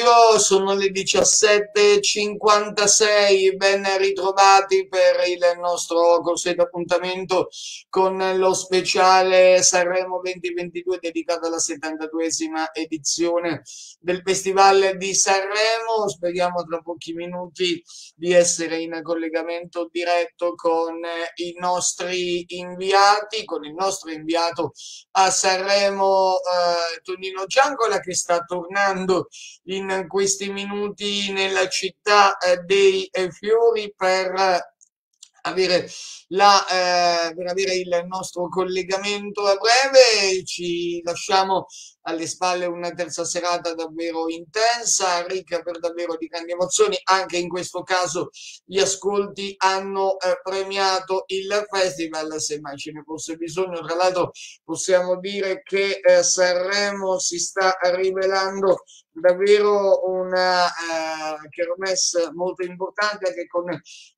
pomeriggio, sono le 17.56, ben ritrovati per il nostro consueto appuntamento con lo speciale Sanremo 2022 dedicato alla 72esima edizione del Festival di Sanremo. Speriamo tra pochi minuti di essere in collegamento diretto con i nostri inviati, con il nostro inviato a Sanremo, eh, Tonino Giancola, che sta tornando in questi minuti nella città eh, dei eh, fiori per avere, la, eh, per avere il nostro collegamento a breve. Ci lasciamo alle spalle una terza serata davvero intensa, ricca per davvero di grandi emozioni. Anche in questo caso gli ascolti hanno eh, premiato il festival, se mai ce ne fosse bisogno. Tra l'altro possiamo dire che eh, Sanremo si sta rivelando davvero una eh, molto importante anche con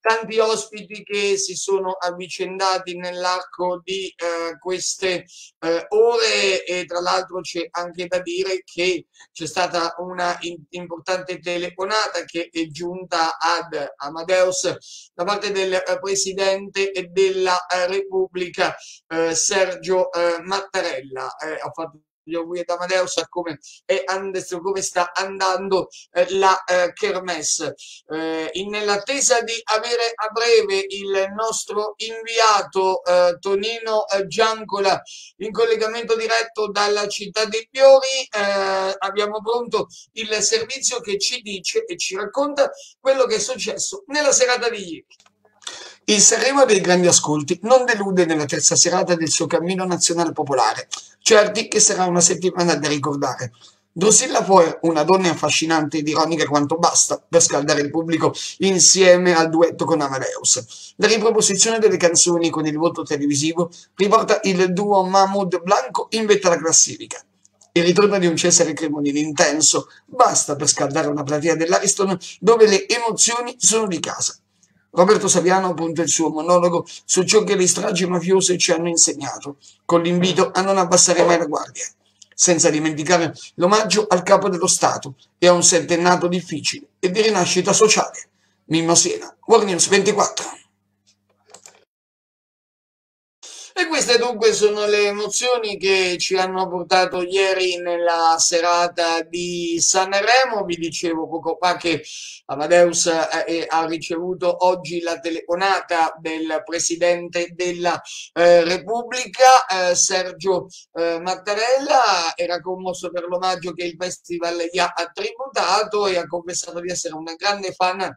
tanti ospiti che si sono avvicendati nell'arco di eh, queste eh, ore e tra l'altro c'è anche da dire che c'è stata una in, importante telefonata che è giunta ad Amadeus da parte del eh, Presidente della eh, Repubblica eh, Sergio Mattarella. ha fatto auguri ad Amadeus a come, è and- come sta andando eh, la eh, Kermesse. Eh, nell'attesa di avere a breve il nostro inviato eh, Tonino eh, Giancola in collegamento diretto dalla città dei Fiori, eh, abbiamo pronto il servizio che ci dice e ci racconta quello che è successo nella serata di ieri. Il Sanremo dei grandi ascolti non delude nella terza serata del suo cammino nazionale popolare, certi che sarà una settimana da ricordare. Drusilla Foer, una donna affascinante ed ironica quanto basta per scaldare il pubblico insieme al duetto con Amadeus. La riproposizione delle canzoni con il voto televisivo riporta il duo Mahmoud Blanco in vetta alla classifica. Il ritorno di un Cesare Cremonini intenso basta per scaldare una platea dell'Ariston dove le emozioni sono di casa. Roberto Saviano punta il suo monologo su ciò che le stragi mafiose ci hanno insegnato, con l'invito a non abbassare mai la guardia, senza dimenticare l'omaggio al capo dello Stato e a un settennato difficile e di rinascita sociale. Mimmo Siena, War News 24. E queste dunque sono le emozioni che ci hanno portato ieri nella serata di Sanremo. Vi dicevo poco fa che Amadeus eh, ha ricevuto oggi la telefonata del Presidente della eh, Repubblica, eh, Sergio eh, Mattarella. Era commosso per l'omaggio che il Festival gli ha tributato e ha confessato di essere una grande fan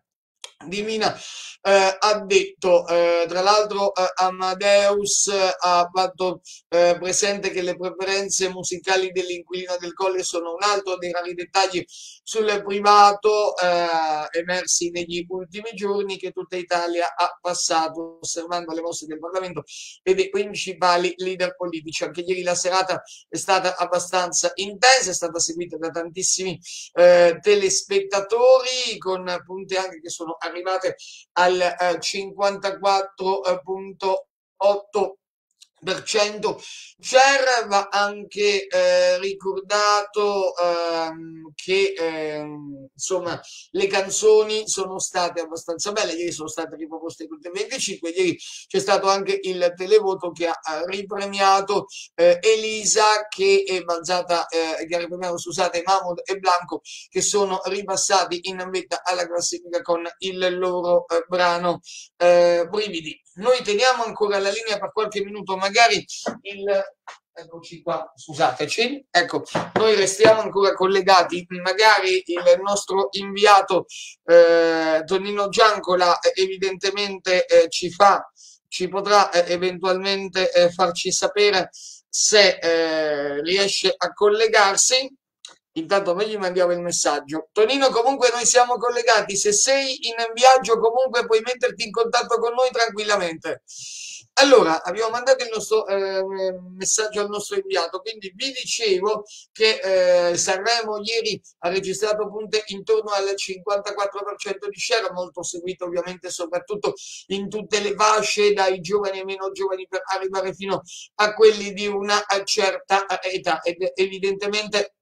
di Mina eh, ha detto, eh, tra l'altro eh, Amadeus ha fatto eh, presente che le preferenze musicali dell'inquilino del Colle sono un altro dei rari dettagli sul privato eh, emersi negli ultimi giorni che tutta Italia ha passato osservando le mosse del Parlamento e dei principali leader politici. Anche ieri la serata è stata abbastanza intensa, è stata seguita da tantissimi eh, telespettatori con punte anche che sono arrivate al eh, 54.8 CER va anche eh, ricordato ehm, che ehm, insomma le canzoni sono state abbastanza belle, ieri sono state riproposte tutte 25, ieri c'è stato anche il televoto che ha ripremiato eh, Elisa che è balzata, eh, che ha ripremiato scusate Mahmoud e Blanco che sono ripassati in vetta alla classifica con il loro eh, brano eh, Brividi. Noi teniamo ancora la linea per qualche minuto, magari il... Eccoci qua, scusateci. Ecco, noi restiamo ancora collegati. Magari il nostro inviato eh, Tonino Giancola evidentemente eh, ci fa, ci potrà eh, eventualmente eh, farci sapere se eh, riesce a collegarsi. Intanto noi gli mandiamo il messaggio. Tonino, comunque noi siamo collegati. Se sei in viaggio, comunque puoi metterti in contatto con noi tranquillamente. Allora, abbiamo mandato il nostro eh, messaggio al nostro inviato, quindi vi dicevo che eh, Sanremo ieri ha registrato punte intorno al 54% di share, molto seguito ovviamente soprattutto in tutte le fasce, dai giovani ai meno giovani per arrivare fino a quelli di una certa età ed evidentemente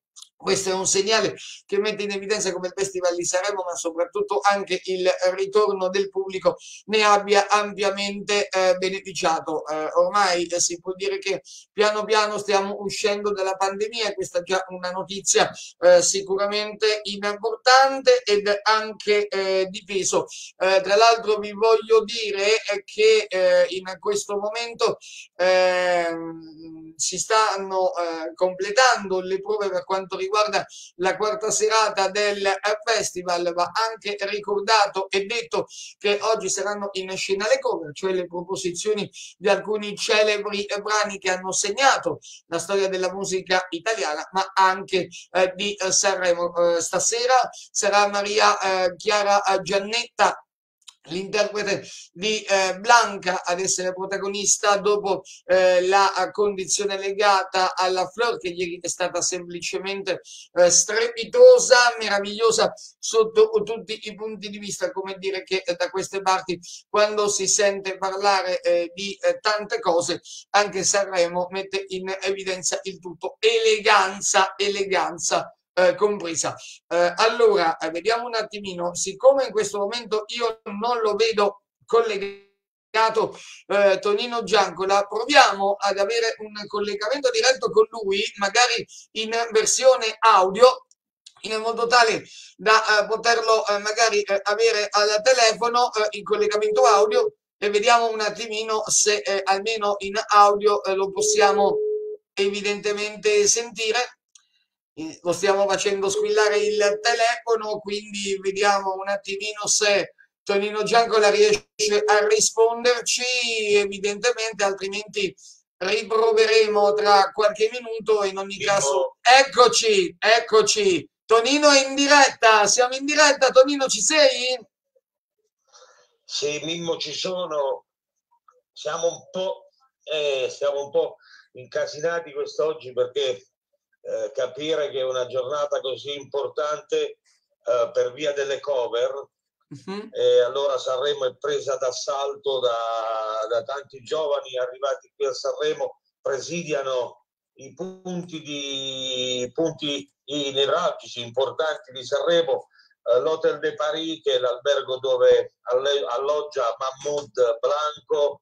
questo è un segnale che mette in evidenza come il Festival di Sanremo, ma soprattutto anche il ritorno del pubblico ne abbia ampiamente eh, beneficiato. Eh, ormai eh, si può dire che piano piano stiamo uscendo dalla pandemia questa è già una notizia eh, sicuramente importante ed anche eh, di peso. Eh, tra l'altro vi voglio dire che in questo momento ehm, si stanno completando le prove per quanto riguarda riguarda la quarta serata del festival va anche ricordato e detto che oggi saranno in scena le cover, cioè le proposizioni di alcuni celebri brani che hanno segnato la storia della musica italiana, ma anche eh, di Sanremo. Eh, stasera sarà Maria eh, Chiara Giannetta l'interprete di eh, Blanca ad essere protagonista dopo eh, la condizione legata alla Flor che ieri è stata semplicemente eh, strepitosa, meravigliosa sotto tutti i punti di vista, come dire che da queste parti quando si sente parlare eh, di eh, tante cose anche Sanremo mette in evidenza il tutto, eleganza, eleganza eh, compresa. Eh, allora, eh, vediamo un attimino, siccome in questo momento io non lo vedo collegato eh, Tonino Giancola, proviamo ad avere un collegamento diretto con lui, magari in versione audio, in modo tale da eh, poterlo eh, magari eh, avere al telefono eh, in collegamento audio. E vediamo un attimino se almeno in audio lo possiamo evidentemente sentire lo stiamo facendo squillare il telefono, quindi vediamo un attimino se Tonino Giancola riesce a risponderci, evidentemente, altrimenti riproveremo tra qualche minuto. In ogni caso, eccoci, eccoci. Tonino è in diretta, siamo in diretta. Tonino, ci sei? Sì, Mimmo, ci sono. Siamo un po', eh, siamo un po' incasinati quest'oggi perché eh, capire che una giornata così importante eh, per via delle cover, uh-huh. e allora Sanremo è presa d'assalto da, da tanti giovani arrivati qui a Sanremo, presidiano i punti, di, punti nevralgici importanti di Sanremo, eh, l'Hotel de Paris che è l'albergo dove alloggia Mahmoud Blanco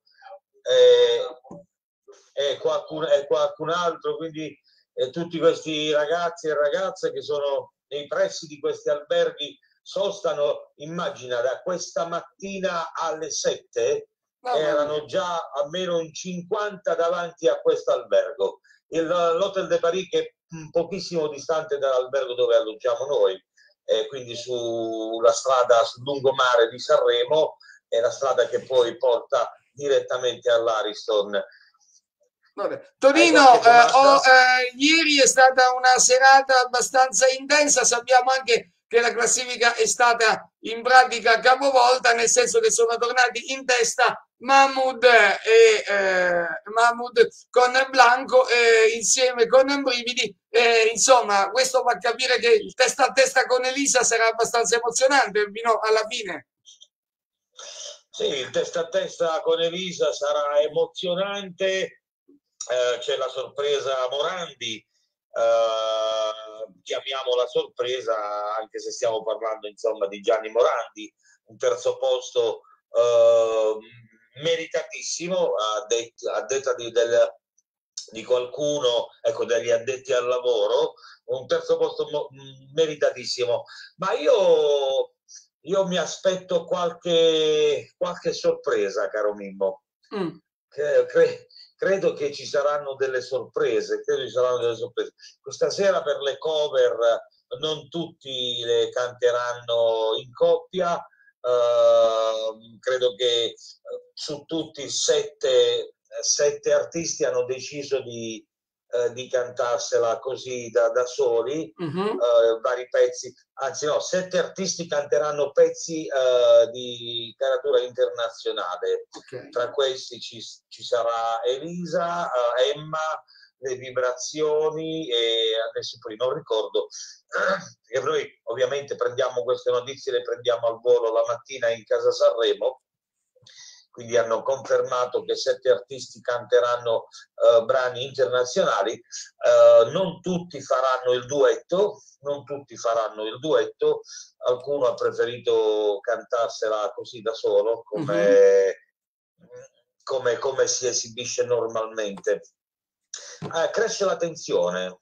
e qualcun, e qualcun altro, quindi e tutti questi ragazzi e ragazze che sono nei pressi di questi alberghi sostano, immagina, da questa mattina alle 7 erano già almeno in 50 davanti a questo albergo. L'Hotel de Paris che è pochissimo distante dall'albergo dove alloggiamo noi, eh, quindi sulla strada sul lungomare di Sanremo, è la strada che poi porta direttamente all'Ariston. Torino, eh, oh, eh, ieri è stata una serata abbastanza intensa, sappiamo anche che la classifica è stata in pratica capovolta, nel senso che sono tornati in testa Mahmoud, e, eh, Mahmoud con Blanco eh, insieme con Brividi. Insomma, questo fa capire che il testa a testa con Elisa sarà abbastanza emozionante fino alla fine. Sì, il testa a testa con Elisa sarà emozionante eh, c'è la sorpresa Morandi, eh, chiamiamola sorpresa anche se stiamo parlando insomma di Gianni Morandi, un terzo posto eh, meritatissimo a, det- a detta di, del, di qualcuno, ecco, degli addetti al lavoro, un terzo posto mo- meritatissimo. Ma io, io mi aspetto qualche, qualche sorpresa, caro Mimmo. Mm. Cre- credo che ci saranno delle sorprese, credo ci saranno delle sorprese. Questa sera per le cover non tutti le canteranno in coppia, uh, credo che su tutti sette, sette artisti hanno deciso di eh, di cantarsela così da, da soli, uh-huh. eh, vari pezzi, anzi no, sette artisti canteranno pezzi eh, di caratura internazionale, okay. tra questi ci, ci sarà Elisa, eh, Emma, le vibrazioni e adesso poi non ricordo perché noi ovviamente prendiamo queste notizie le prendiamo al volo la mattina in casa Sanremo quindi hanno confermato che sette artisti canteranno uh, brani internazionali. Uh, non tutti faranno il duetto, non tutti faranno il duetto, qualcuno ha preferito cantarsela così da solo, come, mm-hmm. come, come si esibisce normalmente. Eh, cresce la tensione,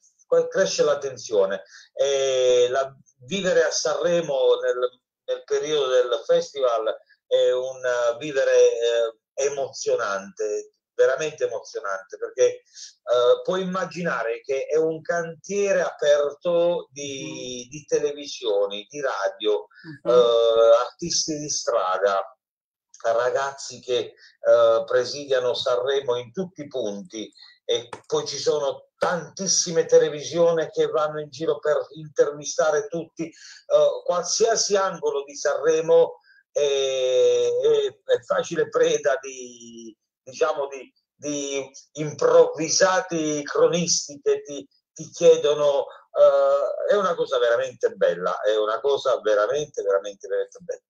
cresce la tensione. E la, vivere a Sanremo nel, nel periodo del festival è un vivere eh, emozionante, veramente emozionante, perché eh, puoi immaginare che è un cantiere aperto di, mm. di televisioni, di radio, uh-huh. eh, artisti di strada, ragazzi che eh, presidiano Sanremo in tutti i punti e poi ci sono tantissime televisioni che vanno in giro per intervistare tutti, uh, qualsiasi angolo di Sanremo è, è, è facile preda di, diciamo, di, di improvvisati cronisti che ti, ti chiedono uh, è una cosa veramente bella, è una cosa veramente, veramente, veramente bella.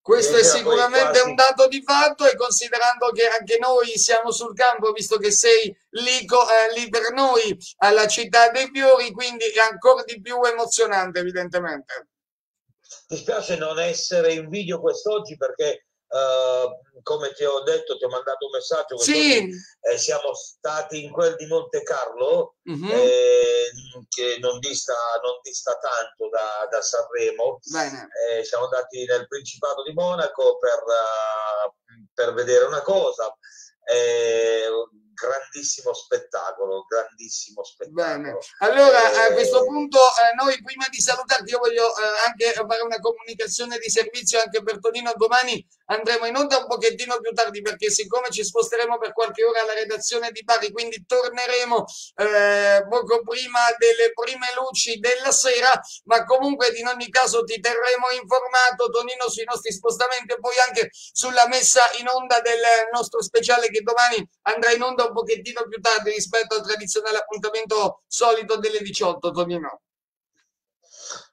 Questo e è sicuramente quasi... un dato di fatto e considerando che anche noi siamo sul campo, visto che sei lì, eh, lì per noi alla città dei fiori, quindi è ancora di più emozionante evidentemente. Mi spiace non essere in video quest'oggi perché Uh, come ti ho detto, ti ho mandato un messaggio. Sì. Eh, siamo stati in quel di Monte Carlo, uh-huh. eh, che non dista, non dista, tanto da, da Sanremo. Eh, siamo andati nel Principato di Monaco per, uh, per vedere una cosa. Eh, grandissimo spettacolo, grandissimo spettacolo. Bene, allora eh, a questo punto eh, noi prima di salutarti io voglio eh, anche fare una comunicazione di servizio anche per Tonino, domani andremo in onda un pochettino più tardi perché siccome ci sposteremo per qualche ora alla redazione di Bari, quindi torneremo eh, poco prima delle prime luci della sera, ma comunque in ogni caso ti terremo informato Tonino sui nostri spostamenti e poi anche sulla messa in onda del nostro speciale che domani andrà in onda un pochettino più tardi rispetto al tradizionale appuntamento solito delle 18, Tonino.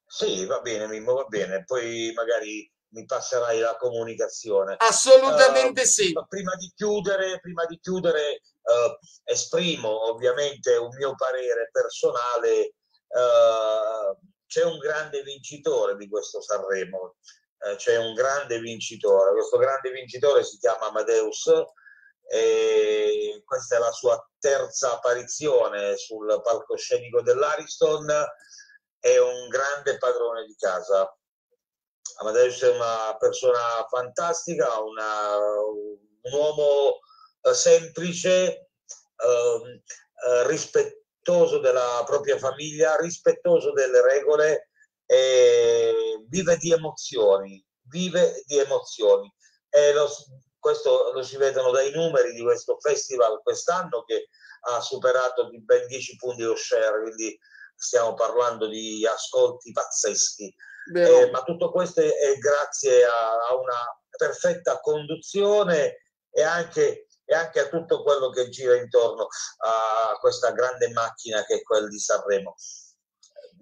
Sì, va bene, Mimmo, va bene. Poi magari mi passerai la comunicazione. Assolutamente uh, sì. Prima di chiudere, prima di chiudere uh, esprimo ovviamente un mio parere personale. Uh, c'è un grande vincitore di questo Sanremo, c'è un grande vincitore. Questo grande vincitore si chiama Amadeus questa è la sua terza apparizione sul palcoscenico dell'Ariston, è un grande padrone di casa. Amadeus è una persona fantastica, una, un uomo eh, semplice, eh, eh, rispettoso della propria famiglia, rispettoso delle regole, vive di emozioni, vive di emozioni. Lo, questo lo si vedono dai numeri di questo festival quest'anno che ha superato di ben 10 punti lo share, quindi stiamo parlando di ascolti pazzeschi. Eh, ma tutto questo è grazie a, a, una perfetta conduzione e anche, e anche a tutto quello che gira intorno a questa grande macchina che è quella di Sanremo.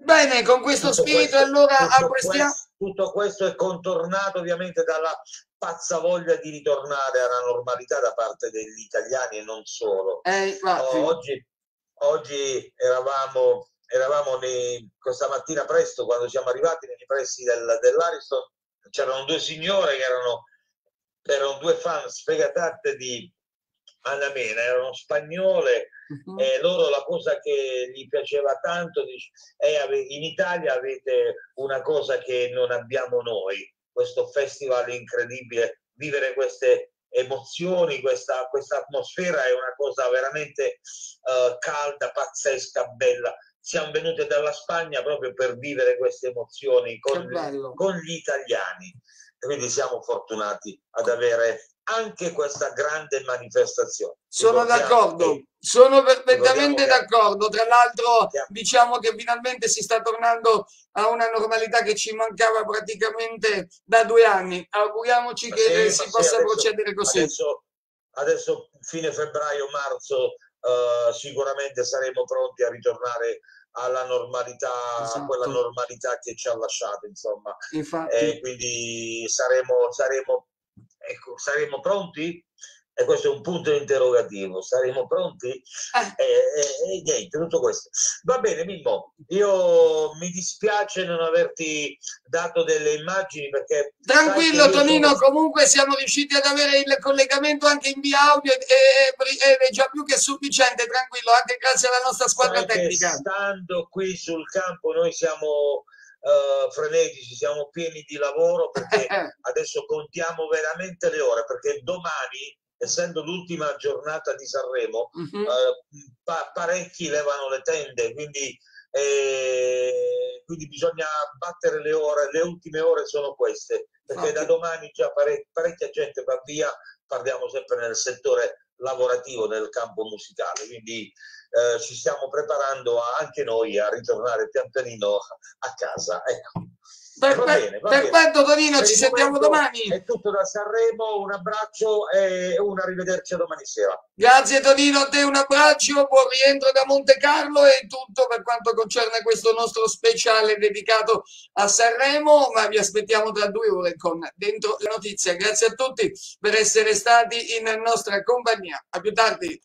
Bene, con questo tutto spirito questo, allora tutto questo, tutto questo è contornato ovviamente dalla pazza voglia di ritornare alla normalità da parte degli italiani e non solo. Eh, oggi, oggi eravamo, eravamo nei, questa mattina presto, quando siamo arrivati nei pressi del, dell'Ariston, c'erano due signore che erano, erano due fan sfegatate di Anna Mena, erano spagnole uh-huh. e loro la cosa che gli piaceva tanto è in Italia avete una cosa che non abbiamo noi, questo festival incredibile, vivere queste emozioni, questa, questa atmosfera è una cosa veramente uh, calda, pazzesca, bella. Siamo venuti dalla Spagna proprio per vivere queste emozioni con, con gli italiani. Quindi siamo fortunati ad avere anche questa grande manifestazione. Sono d'accordo, che, sono perfettamente d'accordo. Tra l'altro diciamo che finalmente si sta tornando a una normalità che ci mancava praticamente da due anni. Auguriamoci che sì, si possa adesso, procedere così. Adesso, adesso fine febbraio-marzo uh, sicuramente saremo pronti a ritornare alla normalità, esatto. quella normalità che ci ha lasciato, insomma. Infatti. E quindi saremo, saremo ecco, saremo pronti? E questo è un punto interrogativo, saremo pronti? E, e, e, niente, tutto questo. Va bene, Mimmo, io mi dispiace non averti dato delle immagini perché... Tranquillo Tonino, sono... comunque siamo riusciti ad avere il collegamento anche in via audio ed è già più che sufficiente, tranquillo, anche grazie alla nostra squadra sai tecnica. Stando qui sul campo noi siamo uh, frenetici, siamo pieni di lavoro perché adesso contiamo veramente le ore, perché domani, essendo l'ultima giornata di Sanremo, uh-huh. uh, pa- parecchi levano le tende, quindi, eh, quindi, bisogna battere le ore, le ultime ore sono queste, perché okay. da domani già pare- parecchia gente va via, parliamo sempre nel settore lavorativo nel campo musicale, quindi eh, ci stiamo preparando anche noi a ritornare pian pianino a casa. Ecco. Per, va bene, va perfetto Tonino, ci sentiamo domani. È tutto da Sanremo, un abbraccio e un arrivederci domani sera. Grazie Tonino, a te un abbraccio, buon rientro da Monte Carlo e tutto per quanto concerne questo nostro speciale dedicato a Sanremo, ma vi aspettiamo tra due ore con Dentro la Notizia. Grazie a tutti per essere stati in nostra compagnia. A più tardi.